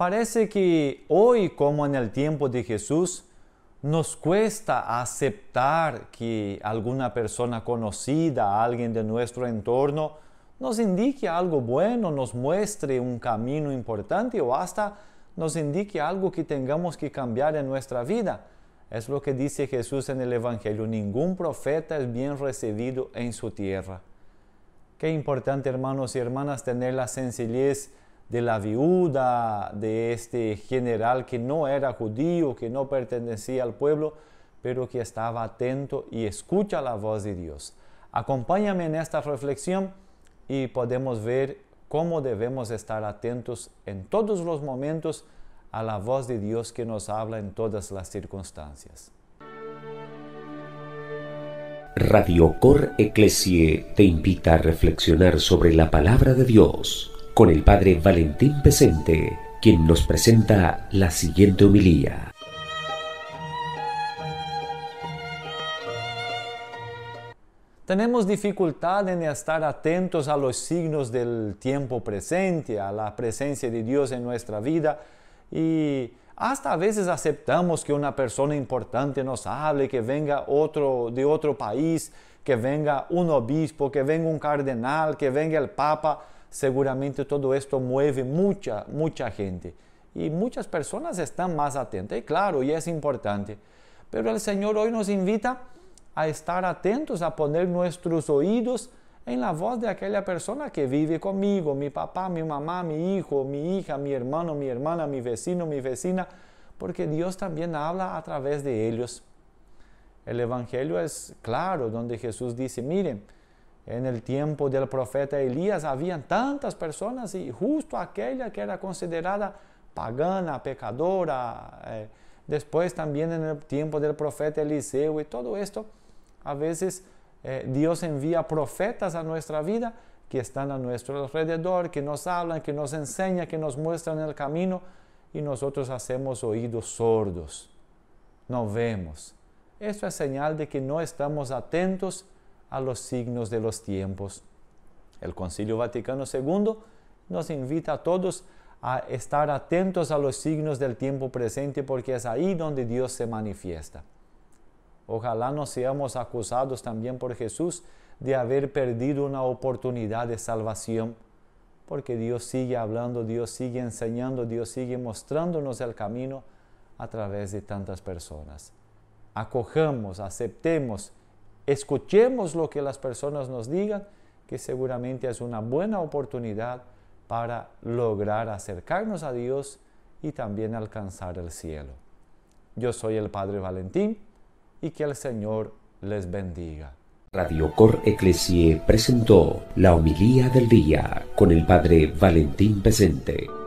Parece que hoy, como en el tiempo de Jesús, nos cuesta aceptar que alguna persona conocida, alguien de nuestro entorno, nos indique algo bueno, nos muestre un camino importante o hasta nos indique algo que tengamos que cambiar en nuestra vida. Es lo que dice Jesús en el Evangelio, ningún profeta es bien recibido en su tierra. Qué importante, hermanos y hermanas, tener la sencillez de la viuda, de este general que no era judío, que no pertenecía al pueblo, pero que estaba atento y escucha la voz de Dios. Acompáñame en esta reflexión y podemos ver cómo debemos estar atentos en todos los momentos a la voz de Dios que nos habla en todas las circunstancias. Radio Cor Ecclesie te invita a reflexionar sobre la palabra de Dios con el Padre Valentín Pesente, quien nos presenta la siguiente homilía. Tenemos dificultad en estar atentos a los signos del tiempo presente, a la presencia de Dios en nuestra vida y hasta a veces aceptamos que una persona importante nos hable, que venga otro de otro país, que venga un obispo, que venga un cardenal, que venga el papa seguramente todo esto mueve mucha, mucha gente. Y muchas personas están más atentas, y claro, y es importante. Pero el Señor hoy nos invita a estar atentos, a poner nuestros oídos en la voz de aquella persona que vive conmigo, mi papá, mi mamá, mi hijo, mi hija, mi hermano, mi hermana, mi vecino, mi vecina, porque Dios también habla a través de ellos. El Evangelio es claro, donde Jesús dice, miren, en el tiempo del profeta Elías habían tantas personas y justo aquella que era considerada pagana, pecadora, eh, después también en el tiempo del profeta Eliseo y todo esto, a veces eh, Dios envía profetas a nuestra vida que están a nuestro alrededor, que nos hablan, que nos enseñan, que nos muestran el camino y nosotros hacemos oídos sordos, no vemos. Esto es señal de que no estamos atentos a los signos de los tiempos. El Concilio Vaticano II nos invita a todos a estar atentos a los signos del tiempo presente porque es ahí donde Dios se manifiesta. Ojalá no seamos acusados también por Jesús de haber perdido una oportunidad de salvación, porque Dios sigue hablando, Dios sigue enseñando, Dios sigue mostrándonos el camino a través de tantas personas. Acojamos, aceptemos escuchemos lo que las personas nos digan, que seguramente es una buena oportunidad para lograr acercarnos a Dios y también alcanzar el cielo. Yo soy el Padre Valentín y que el Señor les bendiga. Radio Cor Ecclesie presentó la homilía del día con el Padre Valentín Presente.